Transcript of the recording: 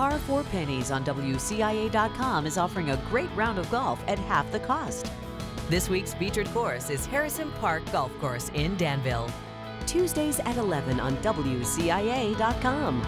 Par Fore Pennies on WCIA.com is offering a great round of golf at half the cost. This week's featured course is Harrison Park Golf Course in Danville. Tuesdays at 11 on WCIA.com.